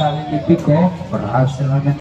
राजनीति को प्रभावशाली